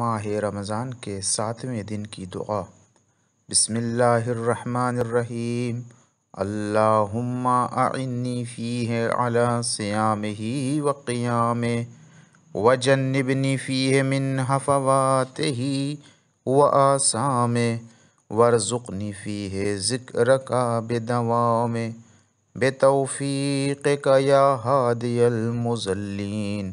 ماہ رمضان کے ساتویں دن کی دعا۔ بسم اللہ الرحمن الرحیم۔ اللہم اعنی فیہ علی سیامہ و قیامہ وجنبنی فیہ من حفواتہ و آسامہ ورزقنی فیہ ذکرک بدوام۔ بتوفیقک یا ہادی المزلین